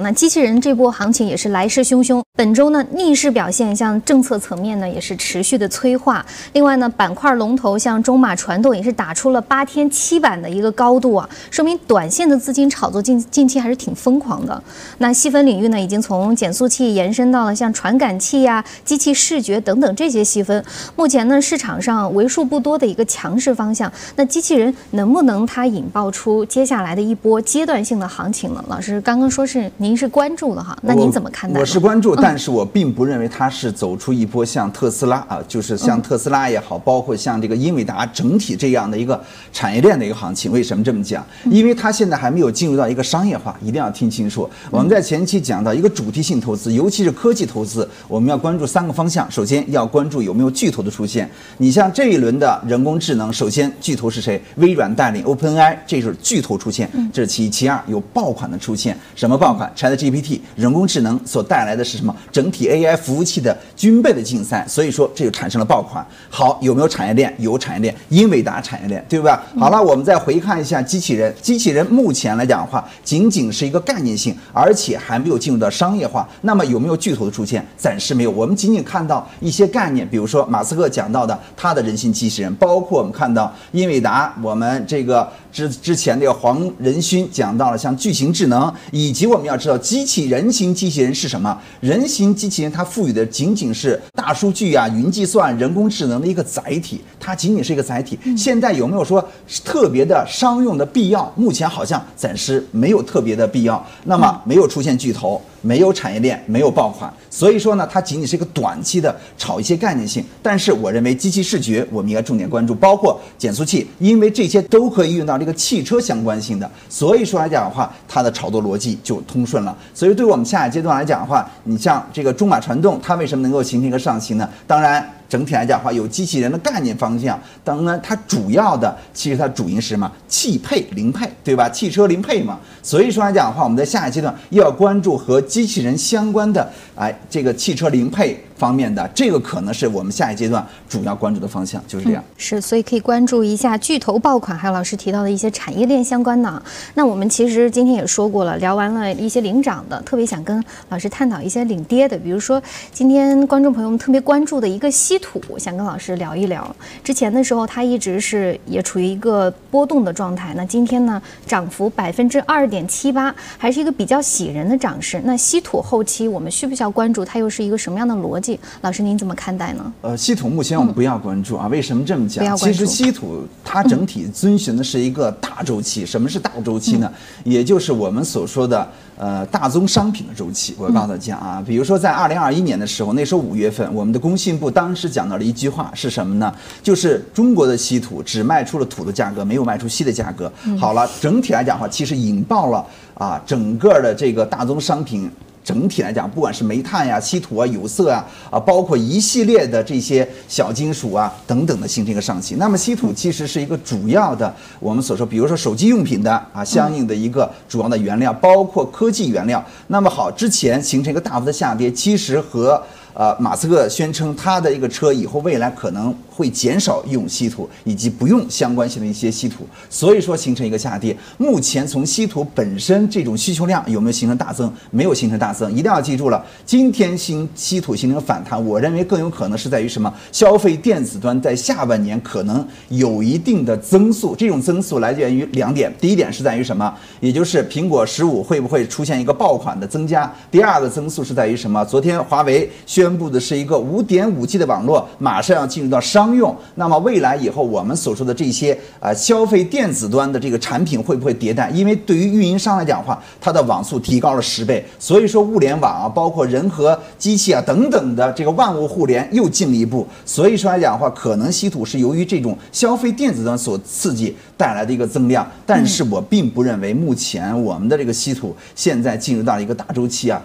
那机器人这波行情也是来势汹汹，本周呢逆势表现，像政策层面呢也是持续的催化。另外呢，板块龙头像中马传动也是打出了八天七板的一个高度啊，说明短线的资金炒作近近期还是挺疯狂的。那细分领域呢，已经从减速器延伸到了像传感器呀、机器视觉等等这些细分。目前呢，市场上为数不多的一个强势方向，那机器人能不能它引爆出接下来的一波阶段性的行情呢？老师刚刚说是你。您是关注的哈，那您怎么看待？我是关注，但是我并不认为它是走出一波像特斯拉啊，就是像特斯拉也好，包括像这个英伟达整体这样的一个产业链的一个行情。为什么这么讲？因为它现在还没有进入到一个商业化，一定要听清楚。我们在前期讲到一个主题性投资，尤其是科技投资，我们要关注三个方向。首先要关注有没有巨头的出现。你像这一轮的人工智能，首先巨头是谁？微软带领 OpenAI，这是巨头出现，这是其一。其二有爆款的出现，什么爆款？Chat GPT 人工智能所带来的是什么？整体 AI 服务器的军备的竞赛，所以说这就产生了爆款。好，有没有产业链？有产业链，英伟达产业链，对吧？好了，我们再回看一下机器人。机器人目前来讲的话，仅仅是一个概念性，而且还没有进入到商业化。那么有没有巨头的出现？暂时没有。我们仅仅看到一些概念，比如说马斯克讲到的他的人形机器人，包括我们看到英伟达，我们这个之之前这个黄仁勋讲到了像巨型智能，以及我们要知道。机器人形机器人是什么？人形机器人它赋予的仅仅是大数据啊、云计算、人工智能的一个载体，它仅仅是一个载体。现在有没有说特别的商用的必要？目前好像暂时没有特别的必要。那么没有出现巨头。没有产业链，没有爆款，所以说呢，它仅仅是一个短期的炒一些概念性。但是我认为机器视觉我们应该重点关注，包括减速器，因为这些都可以用到这个汽车相关性的。所以说来讲的话，它的炒作逻辑就通顺了。所以对我们下一阶段来讲的话，你像这个中马传动，它为什么能够形成一个上行呢？当然。整体来讲的话，有机器人的概念方向。当然，它主要的其实它主营是什么？汽配零配，对吧？汽车零配嘛。所以说来讲的话，我们在下一阶段又要关注和机器人相关的，哎，这个汽车零配。方面的这个可能是我们下一阶段主要关注的方向，就是这样。是，所以可以关注一下巨头爆款，还有老师提到的一些产业链相关的。那我们其实今天也说过了，聊完了一些领涨的，特别想跟老师探讨一些领跌的。比如说今天观众朋友们特别关注的一个稀土，想跟老师聊一聊。之前的时候它一直是也处于一个波动的状态，那今天呢涨幅百分之二点七八，还是一个比较喜人的涨势。那稀土后期我们需不需要关注？它又是一个什么样的逻辑？老师，您怎么看待呢？呃，稀土目前我们不要关注啊。为什么这么讲？其实稀土它整体遵循的是一个大周期。什么是大周期呢？也就是我们所说的呃大宗商品的周期。我告诉大家啊，比如说在二零二一年的时候，那时候五月份，我们的工信部当时讲到了一句话是什么呢？就是中国的稀土只卖出了土的价格，没有卖出锡的价格。好了，整体来讲的话，其实引爆了啊整个的这个大宗商品。整体来讲，不管是煤炭呀、稀土啊、有色啊，啊，包括一系列的这些小金属啊等等的形成一个上行。那么稀土其实是一个主要的，我们所说，比如说手机用品的啊，相应的一个主要的原料，包括科技原料。那么好，之前形成一个大幅的下跌，其实和。呃，马斯克宣称他的一个车以后未来可能会减少用稀土，以及不用相关性的一些稀土，所以说形成一个下跌。目前从稀土本身这种需求量有没有形成大增？没有形成大增。一定要记住了，今天新稀土形成反弹，我认为更有可能是在于什么？消费电子端在下半年可能有一定的增速，这种增速来源于两点。第一点是在于什么？也就是苹果十五会不会出现一个爆款的增加？第二个增速是在于什么？昨天华为宣。宣布的是一个五点五 G 的网络，马上要进入到商用。那么未来以后，我们所说的这些啊消费电子端的这个产品会不会迭代？因为对于运营商来讲的话，它的网速提高了十倍，所以说物联网啊，包括人和机器啊等等的这个万物互联又进了一步。所以说来讲的话，可能稀土是由于这种消费电子端所刺激带来的一个增量，但是我并不认为目前我们的这个稀土现在进入到了一个大周期啊。